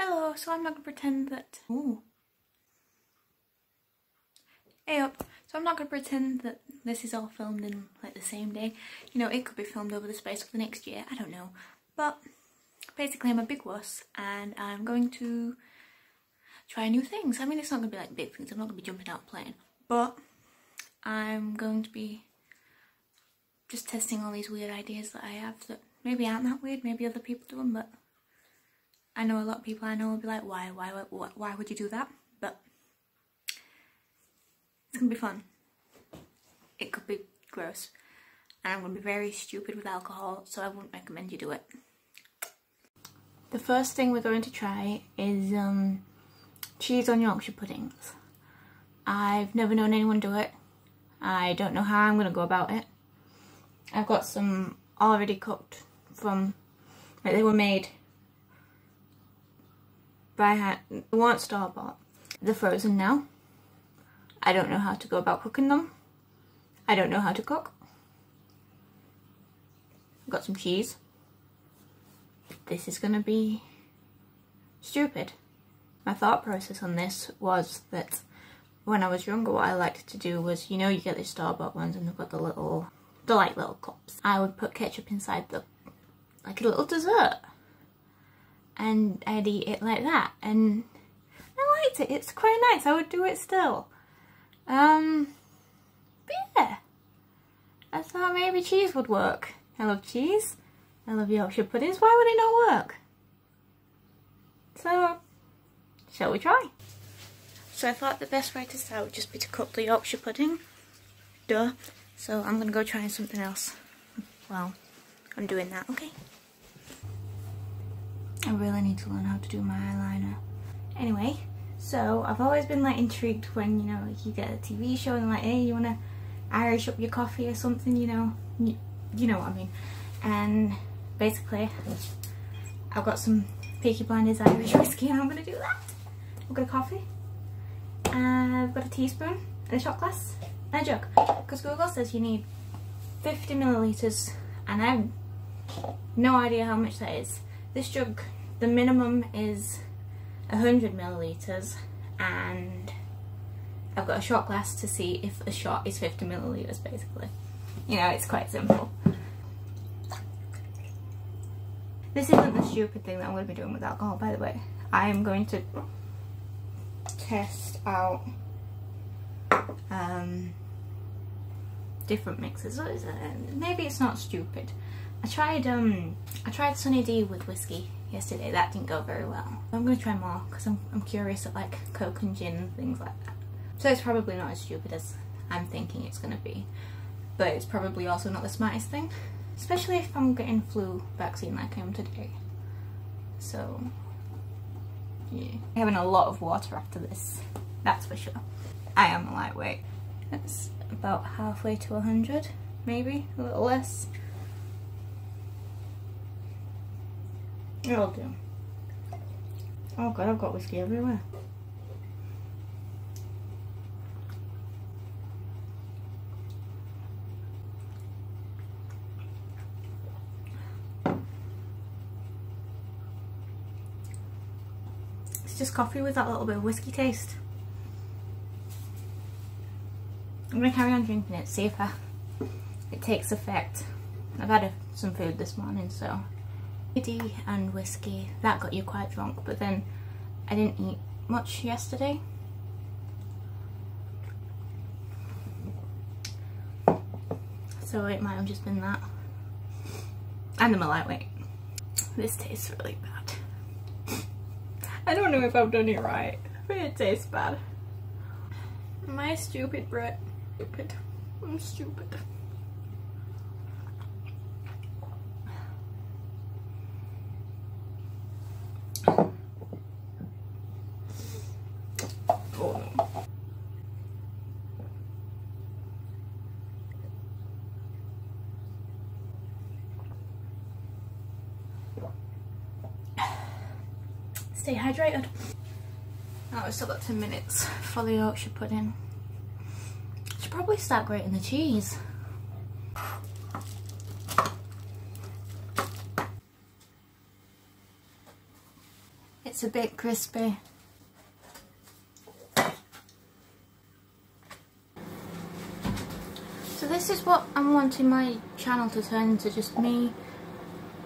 Hello, so I'm not gonna pretend that. Ooh. Hey up. So I'm not gonna pretend that this is all filmed in like the same day. You know, it could be filmed over the space of the next year. I don't know. But basically, I'm a big wuss, and I'm going to try new things. I mean, it's not gonna be like big things. I'm not gonna be jumping out playing, but I'm going to be just testing all these weird ideas that I have that maybe aren't that weird. Maybe other people do them, but I know a lot of people I know will be like, why, why, why, why would you do that? But it's gonna be fun. It could be gross. And I'm gonna be very stupid with alcohol, so I wouldn't recommend you do it. The first thing we're going to try is um, cheese on Yorkshire puddings. I've never known anyone do it. I don't know how I'm going to go about it. I've got some already cooked from, like they were made by hand, they weren't store bought. They're frozen now. I don't know how to go about cooking them. I don't know how to cook. Got some cheese. This is to be stupid. My thought process on this was that when I was younger what I liked to do was, you know you get the store-bought ones and they've got the little, the like little cups. I would put ketchup inside the, like a little dessert. And I'd eat it like that and I liked it, it's quite nice, I would do it still. Um, but yeah, I thought maybe cheese would work. I love cheese, I love Yorkshire puddings, why would it not work? So, shall we try? So I thought the best way to start would just be to cook the Yorkshire pudding. Duh. So I'm gonna go try something else. Well, I'm doing that, okay? I really need to learn how to do my eyeliner. Anyway, so I've always been like intrigued when, you know, like you get a TV show and like, hey, you wanna Irish up your coffee or something, you know? You, you know what I mean. And basically, I've got some Peaky Blinders Irish whiskey and I'm gonna do that. I've got a coffee. And I've got a teaspoon and a shot glass and a jug. Because Google says you need 50 millilitres and I have no idea how much that is. This jug, the minimum is 100 millilitres and I've got a shot glass to see if a shot is 50 millilitres basically. You know, it's quite simple. This isn't the stupid thing that I'm going to be doing with alcohol, by the way. I am going to test out um, different mixes. Maybe it's not stupid. I tried um I tried Sunny D with whiskey yesterday. That didn't go very well. I'm gonna try more because I'm I'm curious at like Coke and gin and things like that. So it's probably not as stupid as I'm thinking it's gonna be, but it's probably also not the smartest thing, especially if I'm getting flu vaccine like I am today. So yeah, having a lot of water after this. That's for sure. I am a lightweight. That's about halfway to 100, maybe a little less. It'll do. Oh god, I've got whiskey everywhere. It's just coffee with that little bit of whiskey taste. I'm going to carry on drinking it, see if I, it takes effect. I've had a, some food this morning, so tea and whiskey, that got you quite drunk, but then I didn't eat much yesterday. So it might have just been that. And I'm a lightweight. This tastes really bad. I don't know if I've done it right, but it tastes bad. Am I stupid, Brett? Stupid. I'm stupid. Oh, now we've still got 10 minutes for the Yorkshire pudding. Should probably start grating the cheese. It's a bit crispy. So this is what I'm wanting my channel to turn into, just me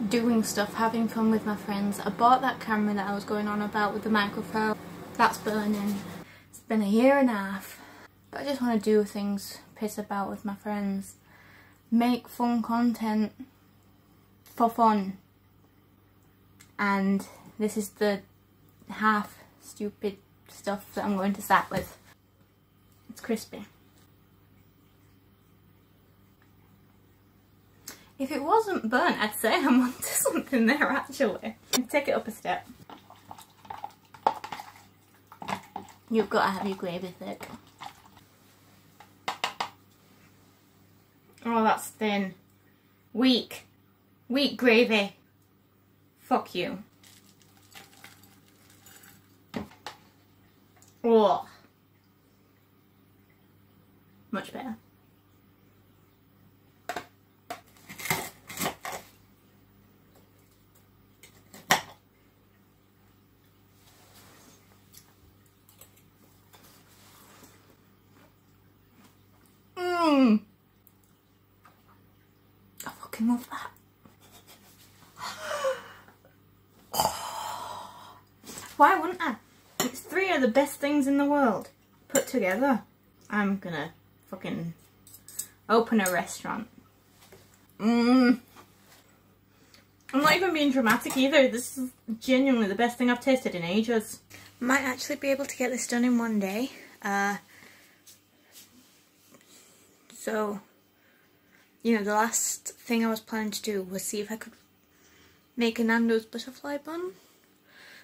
doing stuff, having fun with my friends. I bought that camera that I was going on about with the microphone. That's burning. It's been a year and a half. But I just want to do things, piss about with my friends. Make fun content for fun. And this is the half stupid stuff that I'm going to start with. It's crispy. If it wasn't burnt, I'd say I'm onto something there actually. Take it up a step. You've got to have your gravy thick. Oh, that's thin. Weak. Weak gravy. Fuck you. Oh. Much better. Mmm. I fucking love that. Why wouldn't I? It's three of the best things in the world put together. I'm gonna fucking open a restaurant. Mmm. I'm not even being dramatic either. This is genuinely the best thing I've tasted in ages. Might actually be able to get this done in one day. Uh, so, you know, the last thing I was planning to do was see if I could make a Nando's butterfly bun,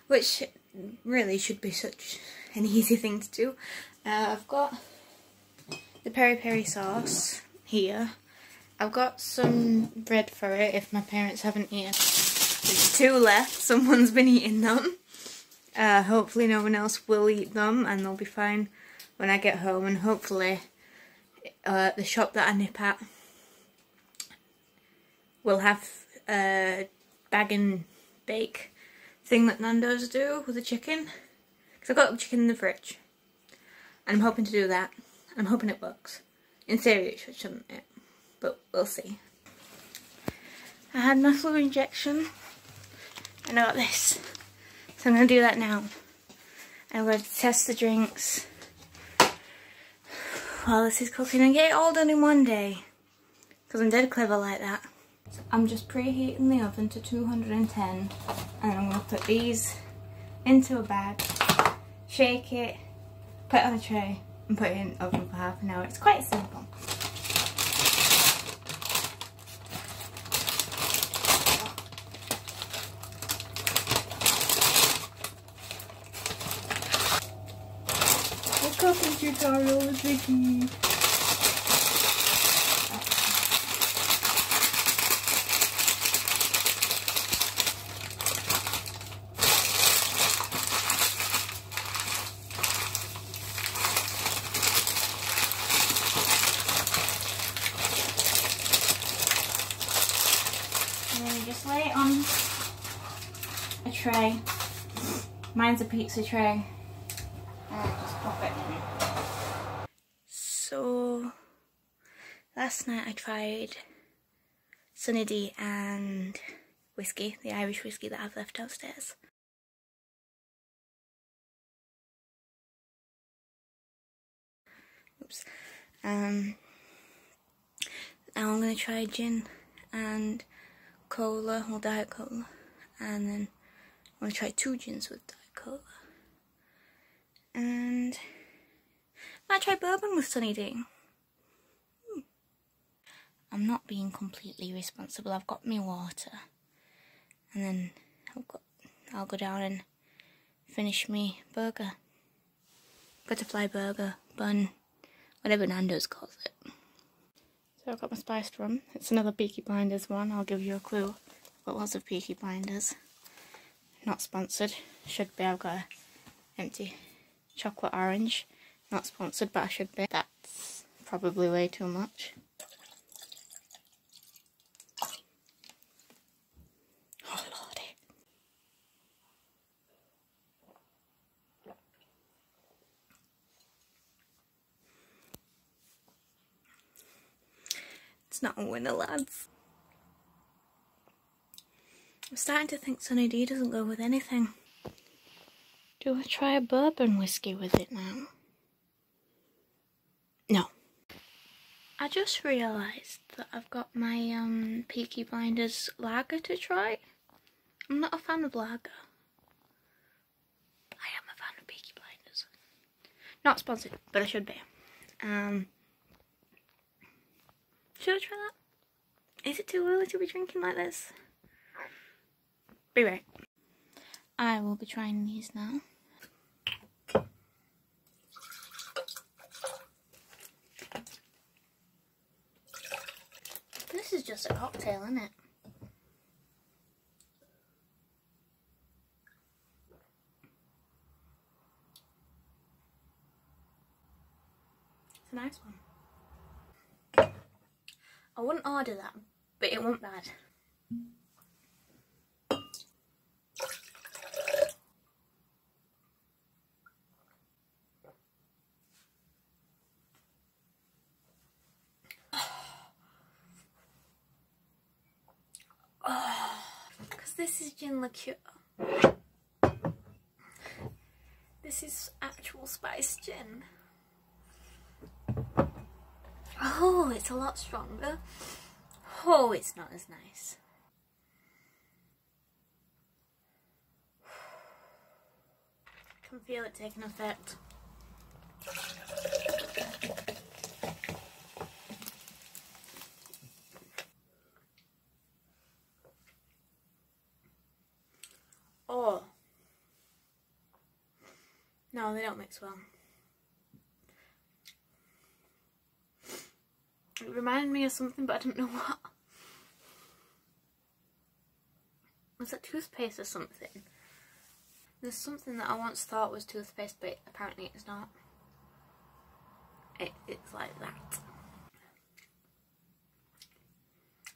which really should be such an easy thing to do. Uh, I've got the peri peri sauce here. I've got some bread for it if my parents haven't eaten. There's two left, someone's been eating them. Uh, hopefully no one else will eat them and they'll be fine when I get home and hopefully uh, the shop that I nip at will have a bag and bake thing that Nando's do with the chicken. Because I've got the chicken in the fridge. And I'm hoping to do that. I'm hoping it works. In theory it should, shouldn't it? But we'll see. I had my flu injection. And I got this. So I'm going to do that now. I'm going to test the drinks while this is cooking and get it all done in one day. Because I'm dead clever like that. I'm just preheating the oven to 210 and I'm going to put these into a bag, shake it, put it on a tray and put it in the oven for half an hour. It's quite simple. cooking tutorial with Vicki. And then you just lay it on a tray. Mine's a pizza tray. So last night I tried Sunny D and whiskey, the Irish whiskey that I've left downstairs. Oops. Um, now I'm going to try gin and cola, or Diet Cola, and then I'm going to try two gins with Diet And I try bourbon with Sunny D. Hmm. I'm not being completely responsible. I've got me water. And then I've got I'll go down and finish me burger. Butterfly burger, bun, whatever Nando's calls it. So I've got my spiced rum. It's another Peaky Blinders one. I'll give you a clue. Got lots of Peaky Blinders. Not sponsored should be. I've got an empty chocolate orange. Not sponsored, but I should be. That's probably way too much. Oh, lordy. It's not a winner, lads. I'm starting to think Sunny D doesn't go with anything. I try a bourbon whiskey with it now? No. I just realised that I've got my um, Peaky Blinders lager to try. I'm not a fan of lager. I am a fan of Peaky Blinders. Not sponsored, but I should be. Um, should I try that? Is it too early to be drinking like this? Be right. I will be trying these now. This is just a cocktail, isn't it? It's a nice one. I wouldn't order that, but it wasn't bad. Because this is gin liqueur. This is actual spice gin. Oh, it's a lot stronger. Oh, it's not as nice. Can feel it taking effect. Oh. No, they don't mix well. It reminded me of something, but I don't know what. Was it toothpaste or something? There's something that I once thought was toothpaste, but apparently it's not. It, it's like that.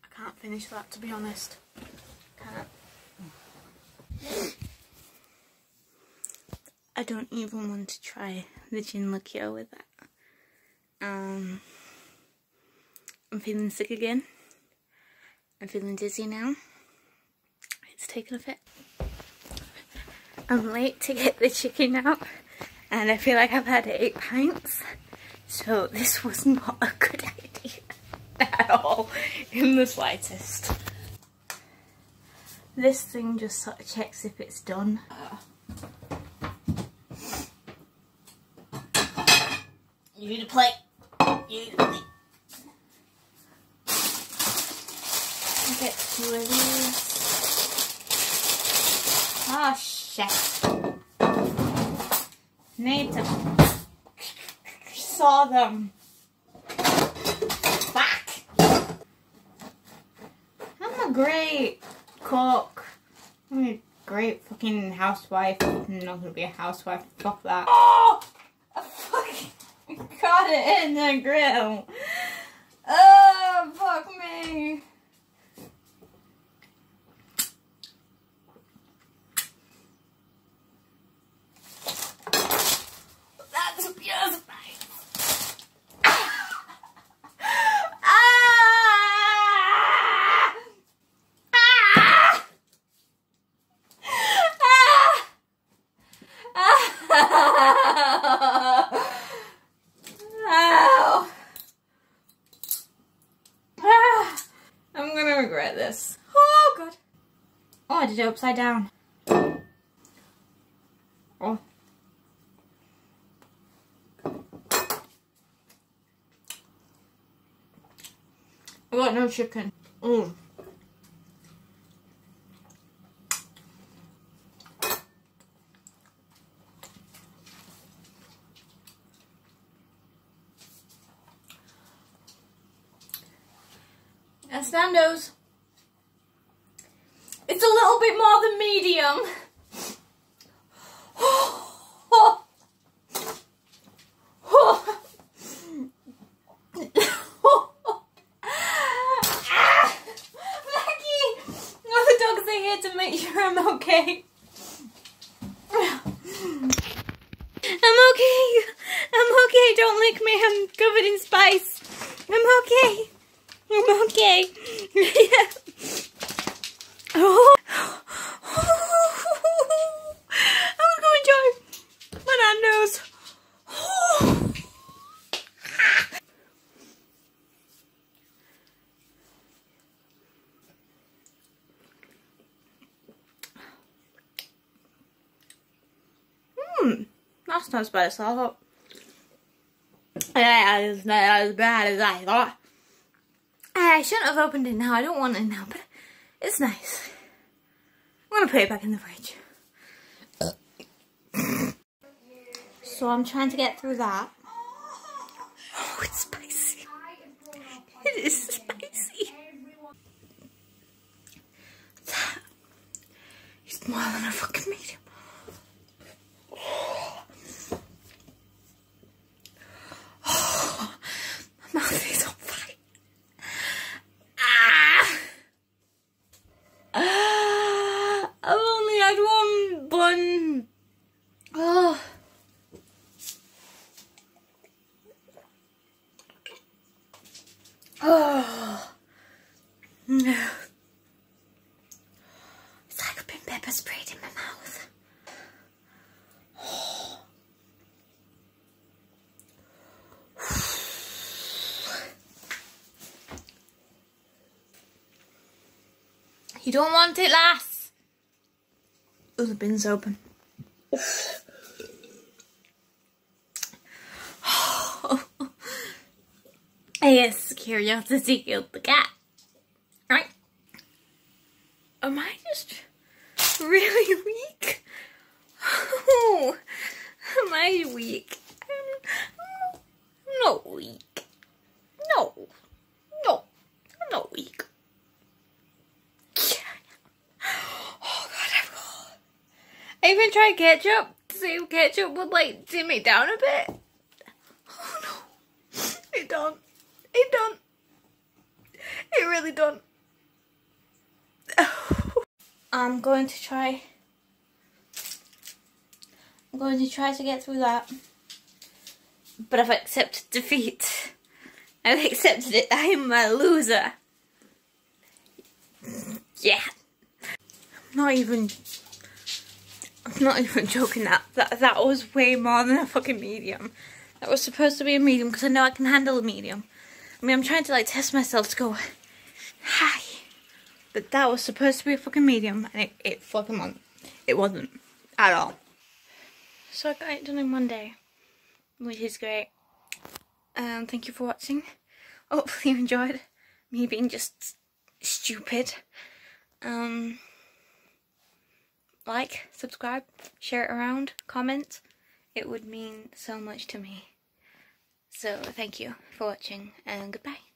I can't finish that, to be honest. Can't. I don't even want to try the gin liqueur with that. Um, I'm feeling sick again. I'm feeling dizzy now. It's taken effect. I'm late to get the chicken out and I feel like I've had eight pints. So this was not a good idea at all in the slightest. This thing just sort of checks if it's done. You need to play. You need a plate. I'll get two of these. Oh shit. Need to saw them. Back. I'm a great cook. I'm a great fucking housewife. I'm not gonna be a housewife. Fuck that. Oh! Got it in the grill. Oh, fuck me. That's just nice. Ah! Ah! Ow. Ah. I'm gonna regret this. Oh god. Oh, I did it upside down. Oh. I got no chicken. Mm. And Standos. It's a little bit more than medium. Ah! Maggie! Oh, the dogs are here to make sure I'm okay. I'm okay. I'm okay. Don't lick me. I'm covered in spice. I'm okay. I'm okay. oh. I'm gonna enjoy my nandos. Hmm, that's not as bad as I thought. Yeah, it's not as bad as I thought. I shouldn't have opened it now. I don't want it now, but it's nice. I'm gonna put it back in the fridge. so I'm trying to get through that. Oh, it's spicy. It is spicy. That is more than a fucking medium. My mouth is on fire. Ah! Ah! I've only had one bun. Oh. Oh. No. It's like I've been pepper sprayed in my mouth. You don't want it, lass. Oh, the bin's open. I yes, curiosity killed the cat. Right? Am I just really weak? Oh, am I weak? I'm, I'm not weak. No. No. I'm not weak. Oh god, I'm cold. I even tried ketchup to see if ketchup would like dim it down a bit. Oh no. It don't. It don't. It really don't. I'm going to try. I'm going to try to get through that. But if I've accepted defeat. I've accepted it. I'm a loser. Yeah. I'm not even. I'm not even joking. That that that was way more than a fucking medium. That was supposed to be a medium because I know I can handle a medium. I mean, I'm trying to like test myself to go hi, but that was supposed to be a fucking medium, and it it fucking wasn't. It wasn't at all. So I got it done in one day, which is great. Um, thank you for watching. Hopefully you enjoyed me being just stupid. Um, like, subscribe, share it around, comment. It would mean so much to me. So thank you for watching and goodbye.